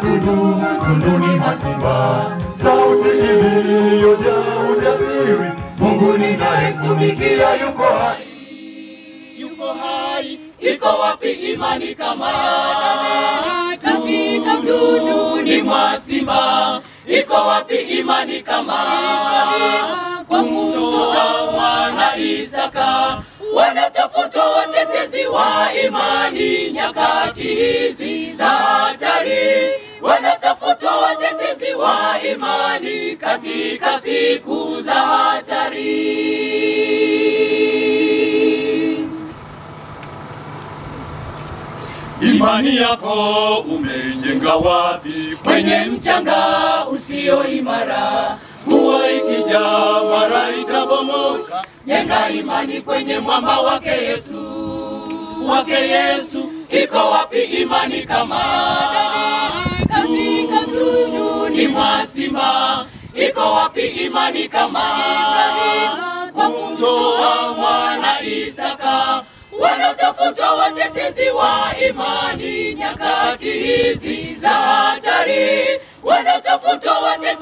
tundu tunduni mwa simba. sauti iliyojaa ujasiri. Mungu ninayemtumikia yuko hai, yuko hai, iko wapi imani kama katika tunduni mwa simba? Iko wapi imani kama kwa kumtoa mwana Isaka? Wanatafuta watetezi wa imani nyakati hizi za hatari, wanatafuta watetezi wa imani katika siku za hatari. imani yako umeijenga wapi? kwenye mchanga usio imara. Jenga imani kwenye mwamba wake Yesu, wake Yesu. Iko wapi imani kama katika tunduni mwa simba? Iko wapi imani kama kumtoa mwana Isaka? Wanatafuta watetezi wa imani nyakati hizi za hatari, wanatafuta watetezi wa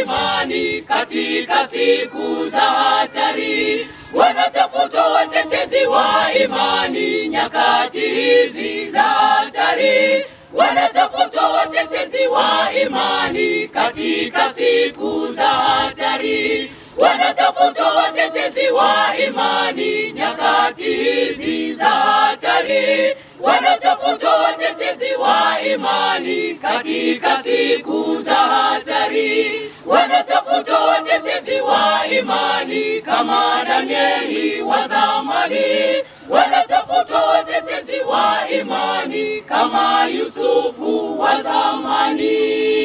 imani katika siku za hatari, wanatafuta watetezi wa imani nyakati hizi za hatari, wanatafuta watetezi wa imani katika siku za hatari, wanatafuta watetezi wa imani nyakati hizi za hatari, wanatafuta watetezi wa imani katika siku za imani kama Danieli wa zamani, wanatafuta watetezi wa imani kama Yusufu wa zamani.